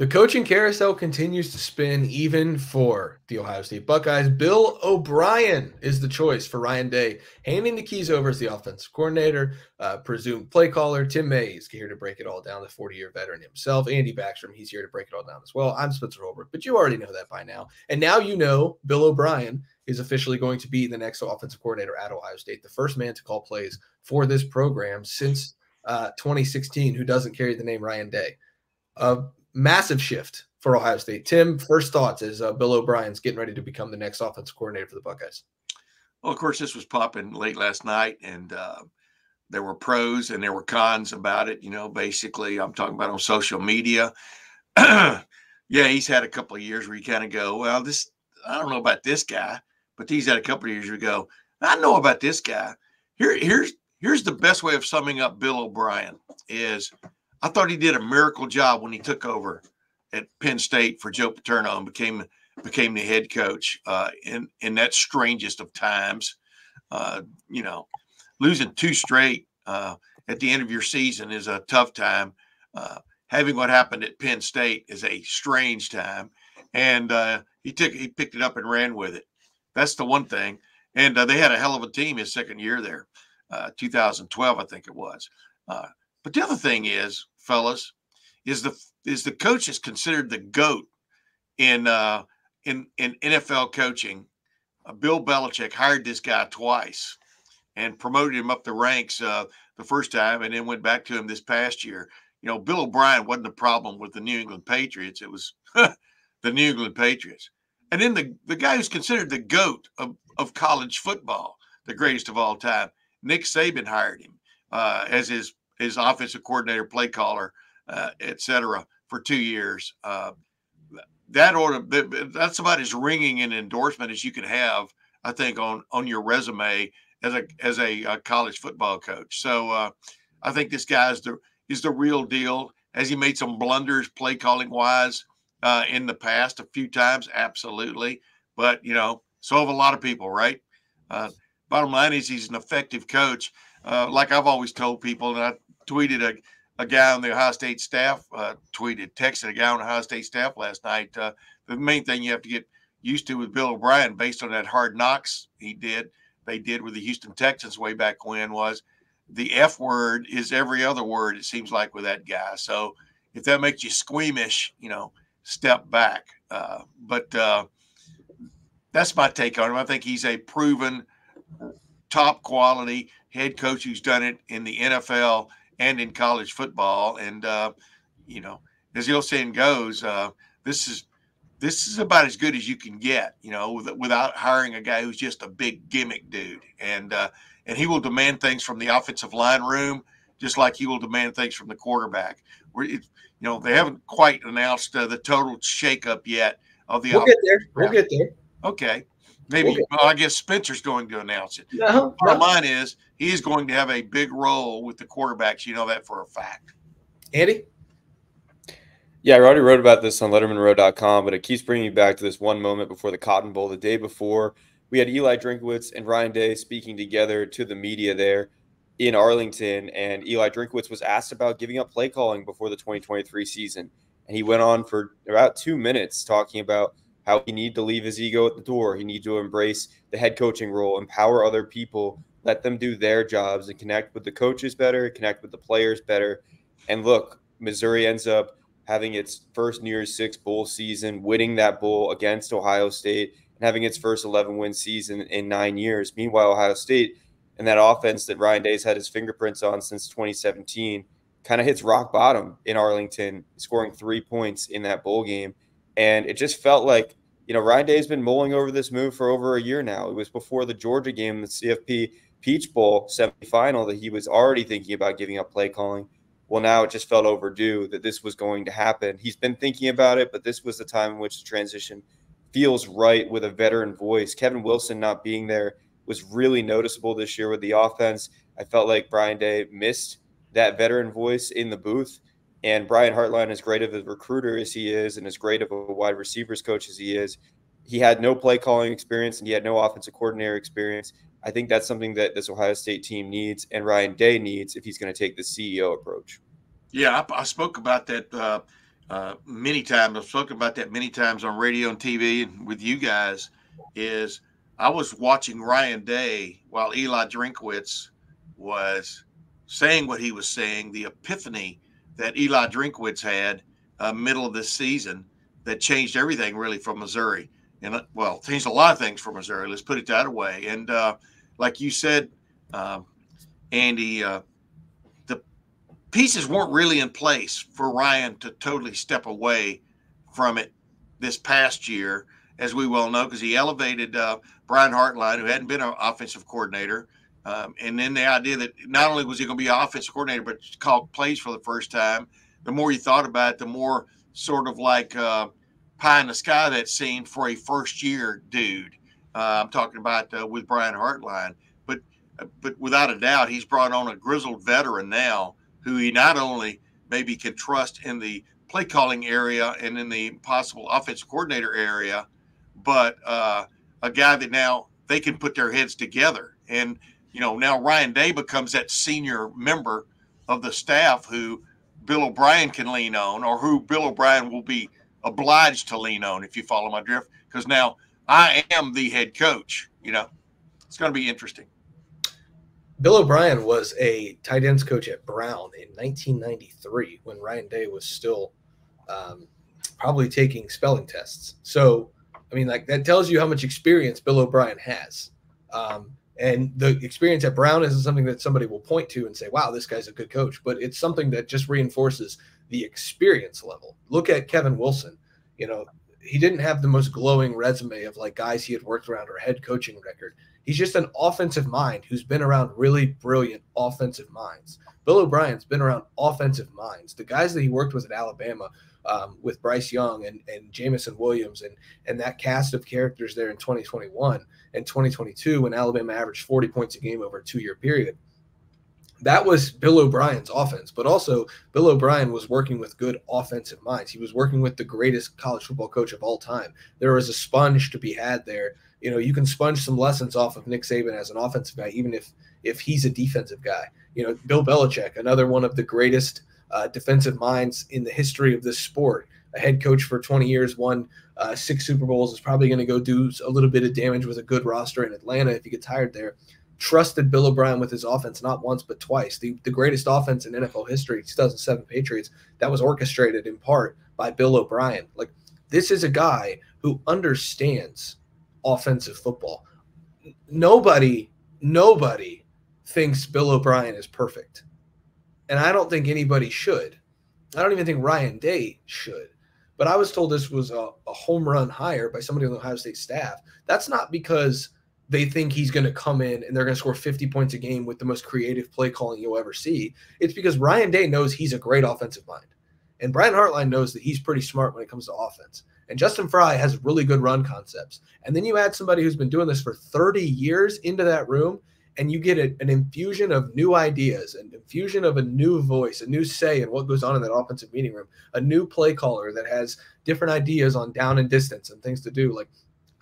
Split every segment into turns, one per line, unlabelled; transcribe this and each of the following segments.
The coaching carousel continues to spin even for the Ohio State Buckeyes. Bill O'Brien is the choice for Ryan Day, handing the keys over as the offensive coordinator, uh, presumed play caller. Tim May is here to break it all down, the 40 year veteran himself. Andy Backstrom, he's here to break it all down as well. I'm Spencer Holbrook, but you already know that by now. And now you know Bill O'Brien is officially going to be the next offensive coordinator at Ohio State, the first man to call plays for this program since uh, 2016, who doesn't carry the name Ryan Day. Uh, massive shift for Ohio State. Tim, first thoughts as uh, Bill O'Brien's getting ready to become the next offensive coordinator for the Buckeyes.
Well, of course, this was popping late last night, and uh, there were pros and there were cons about it. You know, basically, I'm talking about on social media. yeah, he's had a couple of years where you kind of go, well, this I don't know about this guy, but he's had a couple of years where you go, I know about this guy. Here, here's here's the best way of summing up Bill O'Brien is I thought he did a miracle job when he took over at Penn State for Joe Paterno and became became the head coach uh, in in that strangest of times. Uh, you know, losing two straight uh, at the end of your season is a tough time. Uh, having what happened at Penn State is a strange time, and uh, he took he picked it up and ran with it. That's the one thing. And uh, they had a hell of a team his second year there, 2012, I think it was. but the other thing is, fellas, is the is the coach is considered the goat in uh, in in NFL coaching. Uh, Bill Belichick hired this guy twice and promoted him up the ranks uh, the first time, and then went back to him this past year. You know, Bill O'Brien wasn't the problem with the New England Patriots; it was the New England Patriots. And then the the guy who's considered the goat of of college football, the greatest of all time, Nick Saban hired him uh, as his his offensive coordinator, play caller, uh, etc., for two years. Uh, that order that's about as ringing an endorsement as you can have, I think, on on your resume as a as a, a college football coach. So uh, I think this guy is the is the real deal. Has he made some blunders play calling wise uh, in the past a few times? Absolutely, but you know, so have a lot of people, right? Uh, bottom line is he's an effective coach. Uh, like I've always told people, and I tweeted a, a guy on the Ohio State staff, uh, tweeted, texted a guy on the Ohio State staff last night. Uh, the main thing you have to get used to with Bill O'Brien, based on that hard knocks he did, they did with the Houston Texans way back when, was the F word is every other word, it seems like, with that guy. So if that makes you squeamish, you know, step back. Uh, but uh, that's my take on him. I think he's a proven top quality head coach who's done it in the NFL and in college football. And uh, you know, as the old saying goes, uh, this is this is about as good as you can get. You know, with, without hiring a guy who's just a big gimmick dude, and uh, and he will demand things from the offensive line room just like he will demand things from the quarterback. Where you know they haven't quite announced uh, the total shakeup yet of the.
We'll get there. We'll get there.
Okay. Maybe okay. well, I guess Spencer's going to announce it. No, Bottom no. line is he's going to have a big role with the quarterbacks. You know that for a fact.
Andy?
Yeah, I already wrote about this on LettermenRow.com, but it keeps bringing me back to this one moment before the Cotton Bowl. The day before, we had Eli Drinkwitz and Ryan Day speaking together to the media there in Arlington, and Eli Drinkwitz was asked about giving up play calling before the 2023 season. And he went on for about two minutes talking about how he need to leave his ego at the door. He need to embrace the head coaching role, empower other people, let them do their jobs, and connect with the coaches better, connect with the players better. And look, Missouri ends up having its first New Year's Six bowl season, winning that bowl against Ohio State, and having its first 11 win season in nine years. Meanwhile, Ohio State and that offense that Ryan Day's had his fingerprints on since 2017 kind of hits rock bottom in Arlington, scoring three points in that bowl game. And it just felt like you know, Ryan Day's been mulling over this move for over a year now. It was before the Georgia game, the CFP Peach Bowl semifinal, that he was already thinking about giving up play calling. Well, now it just felt overdue that this was going to happen. He's been thinking about it, but this was the time in which the transition feels right with a veteran voice. Kevin Wilson not being there was really noticeable this year with the offense. I felt like Ryan Day missed that veteran voice in the booth. And Brian Hartline, as great of a recruiter as he is, and as great of a wide receivers coach as he is, he had no play calling experience and he had no offensive coordinator experience. I think that's something that this Ohio State team needs and Ryan Day needs if he's going to take the CEO approach.
Yeah, I, I spoke about that uh, uh, many times. I've spoken about that many times on radio and TV and with you guys. Is I was watching Ryan Day while Eli Drinkwitz was saying what he was saying. The epiphany that Eli Drinkwitz had uh, middle of this season that changed everything really from Missouri. And uh, well, changed a lot of things for Missouri. Let's put it that way. And uh, like you said, um, Andy, uh, the pieces weren't really in place for Ryan to totally step away from it this past year, as we well know, because he elevated uh, Brian Hartline, who hadn't been an offensive coordinator. Um, and then the idea that not only was he going to be offensive coordinator, but called plays for the first time. The more you thought about it, the more sort of like uh, pie in the sky that seemed for a first year dude. Uh, I'm talking about uh, with Brian Hartline but but without a doubt, he's brought on a grizzled veteran now who he not only maybe can trust in the play calling area and in the possible offensive coordinator area, but uh, a guy that now they can put their heads together. And, you know, now Ryan Day becomes that senior member of the staff who Bill O'Brien can lean on or who Bill O'Brien will be obliged to lean on, if you follow my drift, because now I am the head coach, you know. It's going to be interesting.
Bill O'Brien was a tight ends coach at Brown in 1993 when Ryan Day was still um, probably taking spelling tests. So, I mean, like that tells you how much experience Bill O'Brien has. Um, and the experience at Brown isn't something that somebody will point to and say, wow, this guy's a good coach, but it's something that just reinforces the experience level. Look at Kevin Wilson. You know, he didn't have the most glowing resume of like guys he had worked around or head coaching record. He's just an offensive mind who's been around really brilliant offensive minds. Bill O'Brien's been around offensive minds. The guys that he worked with at Alabama, um, with Bryce Young and, and Jameson Williams and and that cast of characters there in 2021 and 2022 when Alabama averaged 40 points a game over a two year period. That was Bill O'Brien's offense, but also Bill O'Brien was working with good offensive minds. He was working with the greatest college football coach of all time. There was a sponge to be had there you know, you can sponge some lessons off of Nick Saban as an offensive guy, even if if he's a defensive guy. You know, Bill Belichick, another one of the greatest uh, defensive minds in the history of this sport. A head coach for 20 years, won uh, six Super Bowls, is probably going to go do a little bit of damage with a good roster in Atlanta if he gets hired there. Trusted Bill O'Brien with his offense not once but twice. The, the greatest offense in NFL history, 2007 Patriots, that was orchestrated in part by Bill O'Brien. Like this is a guy who understands offensive football. Nobody, nobody thinks Bill O'Brien is perfect. And I don't think anybody should. I don't even think Ryan Day should. But I was told this was a, a home run hire by somebody on the Ohio State staff. That's not because they think he's going to come in and they're going to score 50 points a game with the most creative play calling you'll ever see. It's because Ryan Day knows he's a great offensive mind. And Brian Hartline knows that he's pretty smart when it comes to offense. And Justin Frye has really good run concepts. And then you add somebody who's been doing this for 30 years into that room, and you get a, an infusion of new ideas, an infusion of a new voice, a new say in what goes on in that offensive meeting room, a new play caller that has different ideas on down and distance and things to do. Like,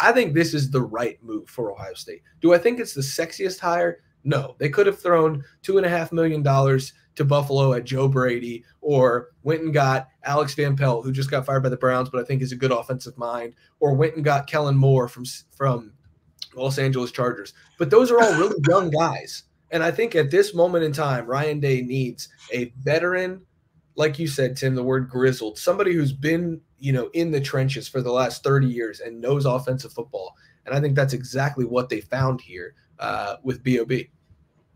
I think this is the right move for Ohio State. Do I think it's the sexiest hire? No. They could have thrown two and a half million dollars to Buffalo at Joe Brady or went and got Alex Van Pelt, who just got fired by the Browns, but I think is a good offensive mind, or went and got Kellen Moore from from Los Angeles Chargers. But those are all really young guys. And I think at this moment in time, Ryan Day needs a veteran, like you said, Tim, the word grizzled, somebody who's been, you know, in the trenches for the last 30 years and knows offensive football. And I think that's exactly what they found here uh, with BOB.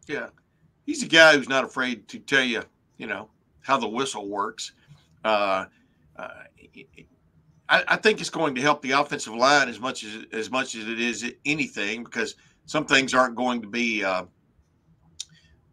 Yeah he's a guy who's not afraid to tell you, you know, how the whistle works. Uh, uh, I, I, think it's going to help the offensive line as much as as much as it is anything because some things aren't going to be uh,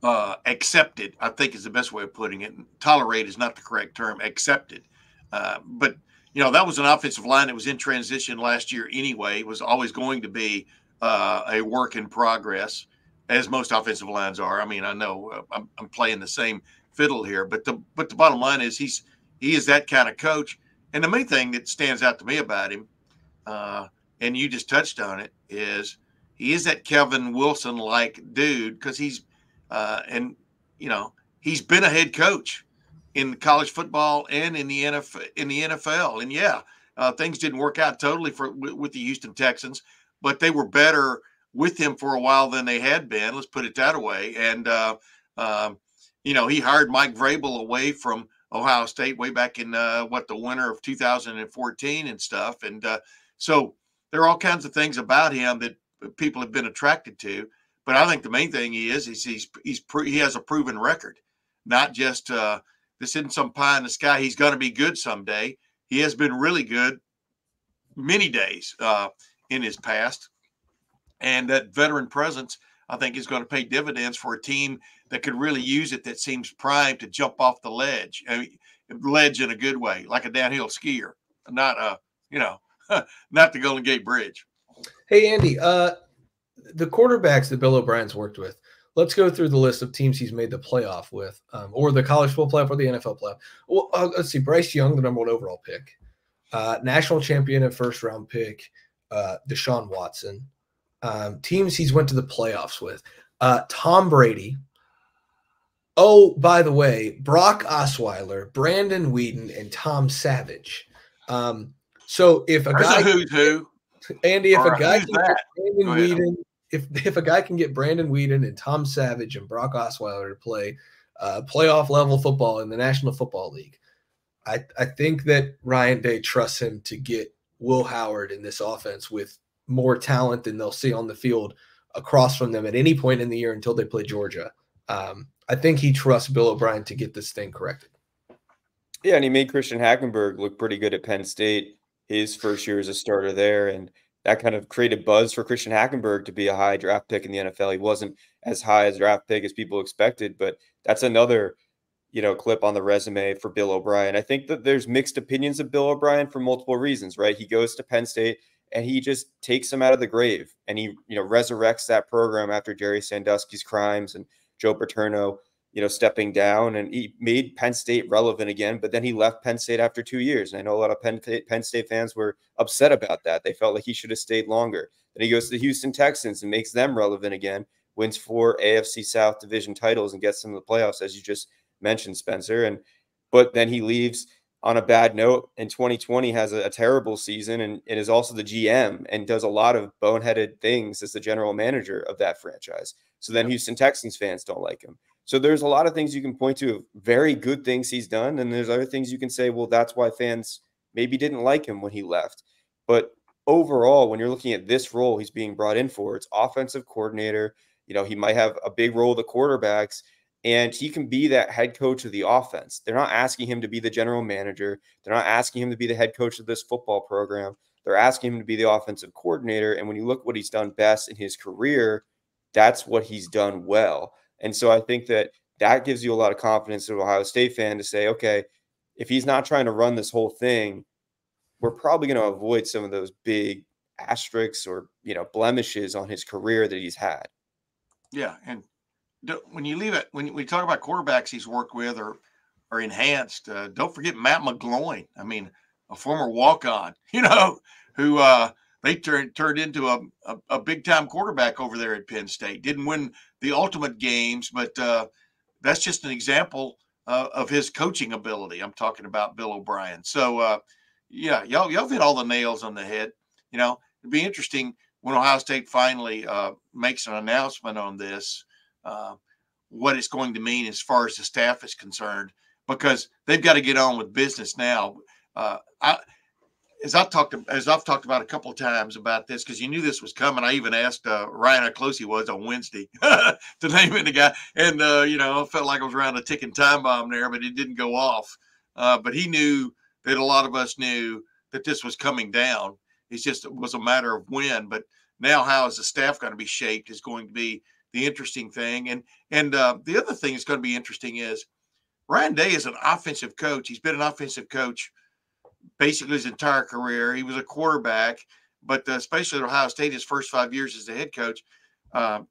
uh accepted. I think is the best way of putting it. Tolerate is not the correct term. Accepted, uh, but you know that was an offensive line that was in transition last year anyway. It was always going to be uh, a work in progress as most offensive lines are. I mean, I know uh, I'm, I'm, playing the same fiddle here, but the but the bottom line is he's he is that kind of coach. And the main thing that stands out to me about him, uh, and you just touched on it, is he is that Kevin Wilson like dude because he's uh, and you know he's been a head coach. in college football and in the NFL. In the NFL, and yeah, uh, things didn't work out totally for with, the Houston Texans, but they were better with him for a while than they had been. Let's put it that way. And uh, uh, you know, he hired Mike Vrabel away from Ohio State way back in uh, what the winter of 2014 and stuff. And uh, so there are all kinds of things about him that people have been attracted to. But I think the main thing he is is he's he's he has a proven record, not just uh, this isn't some pie in the sky. He's going to be good someday. He has been really good many days uh, in his past, and that veteran presence I think is going to pay dividends for a team that could really use it. That seems primed to jump off the ledge, I mean, ledge in a good way, like a downhill skier, not a you know, not the Golden Gate Bridge.
Hey Andy, uh, the quarterbacks that Bill O'Brien's worked with. Let's go through the list of teams he's made the playoff with, um, or the college football playoff, or the NFL playoff. Well, uh, let's see. Bryce Young, the number one overall pick, uh, national champion and first round pick, uh, Deshaun Watson. Um, teams he's went to the playoffs with, uh, Tom Brady. Oh, by the way, Brock Osweiler, Brandon Weeden, and Tom Savage. Um, so if a
There's
guy,
a who's who,
Andy, if
Or
a guy can get? Brandon. Weeden, if if a guy can get Brandon Weeden and Tom Savage and Brock Osweiler to play uh, playoff level football in the National Football League, I I think that Ryan Day trusts him to get Will Howard in this offense with more talent than they'll see on the field across from them at any point in the year until they play Georgia. Um, I think he trusts Bill O'Brien to get this thing corrected.
Yeah, and he made Christian Hackenberg look pretty good at Penn State his first year as a starter there, and that kind of created buzz for Christian Hackenberg to be a high draft pick in the NFL. He wasn't as high as draft pick as people expected, but that's another you know clip on the resume for Bill O'Brien. I think that there's mixed opinions of Bill O'Brien for multiple reasons, right? He goes to Penn State and he just takes him out of the grave and he you know resurrects that program after Jerry Sandusky's crimes and Joe Paterno you know, stepping down and he made Penn State relevant again, but then he left Penn State after two years. And I know a lot of Penn, Penn State fans were upset about that. They felt like he should have stayed longer. Then he goes to the Houston Texans and makes them relevant again, wins four AFC South division titles and gets them to the playoffs, as you just mentioned, Spencer. And but then he leaves on a bad note in 2020 has a, a terrible season and, and is also the GM and does a lot of boneheaded things as the general manager of that franchise. So then Houston Texans fans don't like him. So there's a lot of things you can point to, very good things he's done, and there's other things you can say, well, that's why fans maybe didn't like him when he left. But overall, when you're looking at this role he's being brought in for, it's offensive coordinator. You know, he might have a big role with the quarterbacks, and he can be that head coach of the offense. They're not asking him to be the general manager. They're not asking him to be the head coach of this football program. They're asking him to be the offensive coordinator. And when you look what he's done best in his career, that's what he's done well. And so I think that that gives you a lot of confidence as an Ohio State fan to say, okay, if he's not trying to run this whole thing, we're probably going to avoid some of those big asterisks or you know blemishes on his career that he's had.
Yeah, and when you leave it, when we talk about quarterbacks he's worked with or or enhanced, uh, don't forget Matt McGloin. I mean, a former walk on, you know, who uh, they turned turned into a, a, a big time quarterback over there at Penn State. Didn't win the ultimate games, but uh, that's just an example uh, of his coaching ability. I'm talking about Bill O'Brien. So, uh, yeah, y'all y'all hit all the nails on the head. You know, it'd be interesting when Ohio State finally uh, makes an announcement on this, uh, what it's going to mean as far as the staff is concerned, because they've got to get on with business now. Uh, I, as I talked, as I've talked about a couple of times about this, because you knew this was coming. I even asked uh, Ryan how close he was on Wednesday to name it the guy, and uh, you know, I felt like I was around a ticking time bomb there, but it didn't go off. Uh, but he knew that a lot of us knew that this was coming down. It's just it was a matter of when. But now, how is the staff going to be shaped is going to be the interesting thing. And and uh, the other thing that's going to be interesting is Ryan Day is an offensive coach. He's been an offensive coach basically his entire career. He was a quarterback, but uh, especially at Ohio State, his first five years as the head coach. Uh,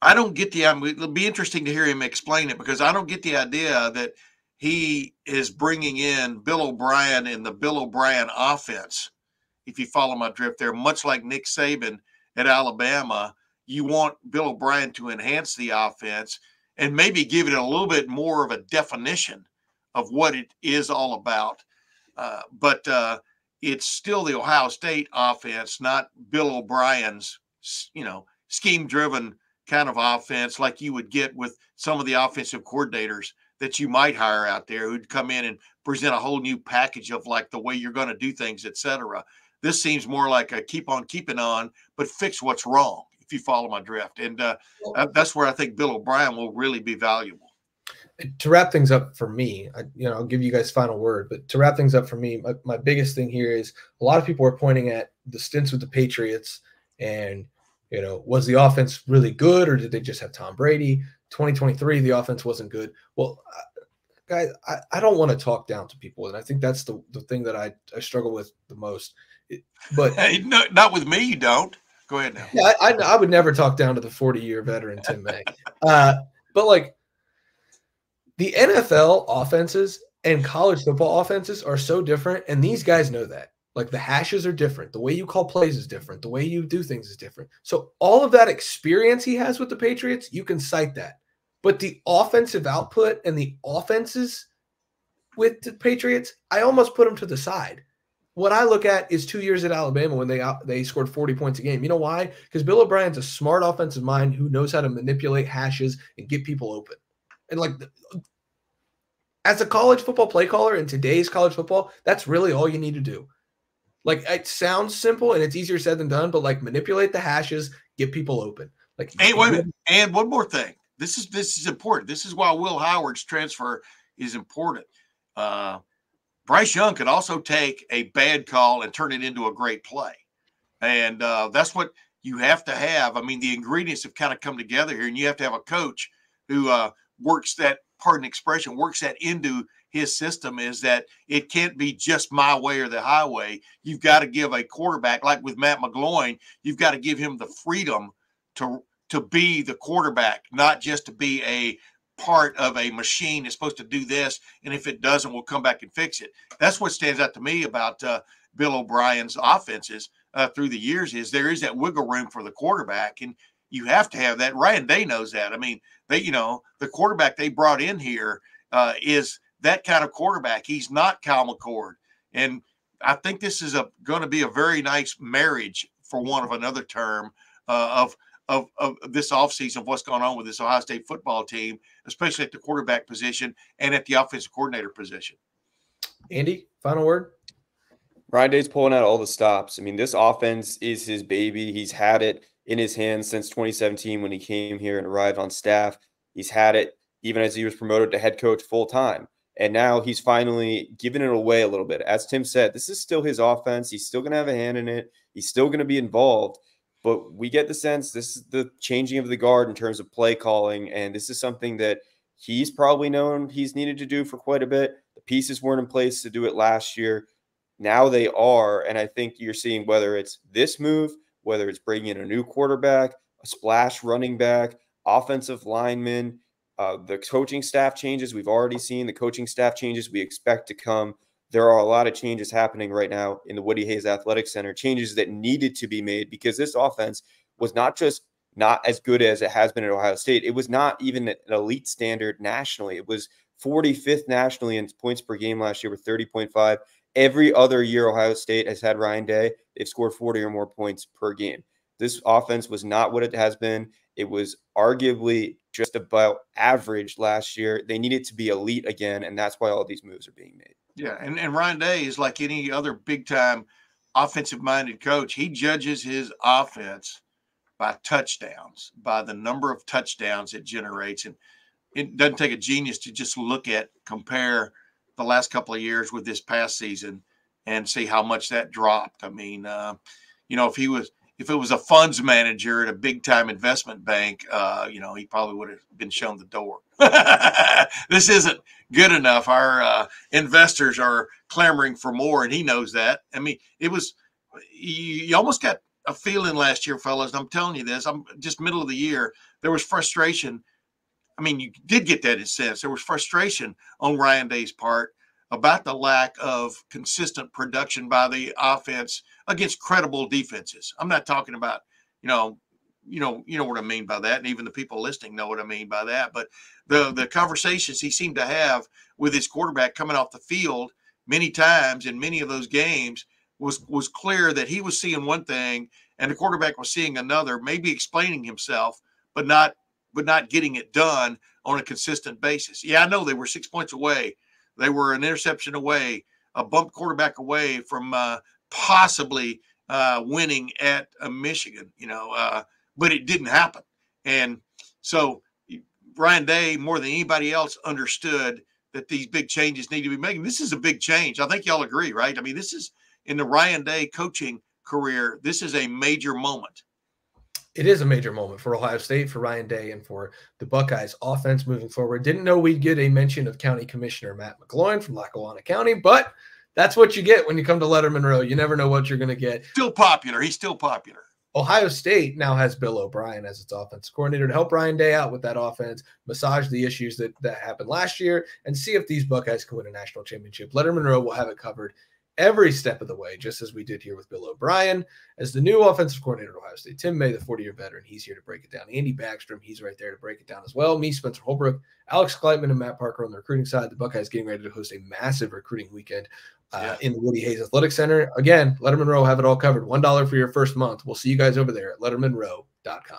I don't get the. Um, it'll be interesting to hear him explain it because I don't get the idea that he is bringing in Bill O'Brien in the Bill O'Brien offense. If you follow my drift there, much like Nick Saban at Alabama, you want Bill O'Brien to enhance the offense, and maybe give it a little bit more of a definition of what it is all about. Uh, but uh, it's still the Ohio State offense, not Bill O'Brien's, you know, scheme-driven kind of offense like you would get with some of the offensive coordinators that you might hire out there who'd come in and present a whole new package of like the way you're going to do things, etc. This seems more like a keep on keeping on, but fix what's wrong. If you follow my drift, and uh, that's where I think Bill O'Brien will really be valuable
to wrap things up for me, I, you know, I'll give you guys final word, but to wrap things up for me, my, my biggest thing here is a lot of people are pointing at the stints with the Patriots and, you know, was the offense really good or did they just have Tom Brady? 2023, the offense wasn't good. Well, guys, I, I don't want to talk down to people. And I think that's the, the thing that I, I struggle with the most. It, but
hey, no, not with me, you don't. Go ahead now.
Yeah, I, I, I would never talk down to the 40 year veteran Tim May. Uh, but like, the NFL offenses and college football offenses are so different, and these guys know that. Like the hashes are different. The way you call plays is different. The way you do things is different. So all of that experience he has with the Patriots, you can cite that. But the offensive output and the offenses with the Patriots, I almost put them to the side. What I look at is two years at Alabama when they they scored 40 points a game. You know why? Because Bill O'Brien's a smart offensive mind who knows how to manipulate hashes and get people open. And like as a college football play caller in today's college football, that's really all you need to do. Like it sounds simple and it's easier said than done, but like manipulate the hashes, get people open. Like
and wait and one more thing. This is this is important. This is why Will Howard's transfer is important. Uh, Bryce Young could also take a bad call and turn it into a great play, and uh, that's what you have to have. I mean, the ingredients have kind of come together here, and you have to have a coach who uh, works that pardon expression, works that into his system is that it can't be just my way or the highway. You've got to give a quarterback, like with Matt McGloin, you've got to give him the freedom to to be the quarterback, not just to be a part of a machine that's supposed to do this, and if it doesn't, we'll come back and fix it. That's what stands out to me about uh, Bill O'Brien's offenses uh, through the years is there is that wiggle room for the quarterback, and you have to have that. Ryan Day knows that. I mean, they, you know, the quarterback they brought in here uh, is that kind of quarterback. He's not Kyle McCord, and I think this is a going to be a very nice marriage, for one of another term, uh, of of, of this offseason of what's going on with this Ohio State football team, especially at the quarterback position and at the offensive coordinator position.
Andy, final word.
Ryan Day's pulling out all the stops. I mean, this offense is his baby. He's had it in his hands since 2017 when he came here and arrived on staff. He's had it even as he was promoted to head coach full time. And now he's finally given it away a little bit. As Tim said, this is still his offense. He's still going to have a hand in it. He's still going to be involved. But we get the sense this is the changing of the guard in terms of play calling. And this is something that he's probably known he's needed to do for quite a bit. The pieces weren't in place to do it last year. Now they are. And I think you're seeing whether it's this move whether it's bringing in a new quarterback, a splash running back, offensive lineman, uh, the coaching staff changes we've already seen, the coaching staff changes we expect to come. There are a lot of changes happening right now in the Woody Hayes Athletic Center, changes that needed to be made because this offense was not just not as good as it has been at Ohio State. It was not even an elite standard nationally. It was 45th nationally in points per game last year with 30.5. Every other year Ohio State has had Ryan Day, they've scored 40 or more points per game. This offense was not what it has been. It was arguably just about average last year. They needed to be elite again, and that's why all these moves are being made.
Yeah, and, and Ryan Day is like any other big time offensive minded coach. He judges his offense by touchdowns, by the number of touchdowns it generates. And it doesn't take a genius to just look at, compare the last couple of years with this past season and see how much that dropped. I mean, uh, you know, if he was if it was a funds manager at a big time investment bank, uh, you know, he probably would have been shown the door. this isn't good enough. Our uh, investors are clamoring for more, and he knows that. I mean, it was you, you almost got a feeling last year, fellas. I'm telling you this. I'm just middle of the year. There was frustration I mean, you did get that in sense. There was frustration on Ryan Day's part about the lack of consistent production by the offense against credible defenses. I'm not talking about, you know, you know, you know what I mean by that, and even the people listening know what I mean by that. But the the conversations he seemed to have with his quarterback coming off the field many times in many of those games was was clear that he was seeing one thing and the quarterback was seeing another, maybe explaining himself, but not but not getting it done on a consistent basis. Yeah, I know they were six points away. They were an interception away, a bump quarterback away from uh, possibly uh, winning at uh, Michigan. You know, uh, but it didn't happen. And so Ryan Day, more than anybody else, understood that these big changes need to be made. This is a big change. I think y'all agree, right? I mean, this is in the Ryan Day coaching career. This is a major moment.
It is a major moment for Ohio State, for Ryan Day, and for the Buckeyes offense moving forward. Didn't know we'd get a mention of County Commissioner Matt McGloin from Lackawanna County, but that's what you get when you come to Lettermen Row. You never know what you're going to get.
Still popular. He's still popular.
Ohio State now has Bill O'Brien as its offense coordinator to help Ryan Day out with that offense, massage the issues that, that happened last year, and see if these Buckeyes can win a national championship. Lettermen Row will have it covered every step of the way, just as we did here with Bill O'Brien as the new offensive coordinator at Ohio State. Tim May, the 40 year veteran, he's here to break it down. Andy Backstrom, he's right there to break it down as well. Me, Spencer Holbrook, Alex Gleitman, and Matt Parker on the recruiting side. The Buckeyes getting ready to host a massive recruiting weekend uh, yeah. in the Woody Hayes Athletic Center. Again, Lettermen Row have it all covered. $1 for your first month. We'll see you guys over there at lettermenrow.com.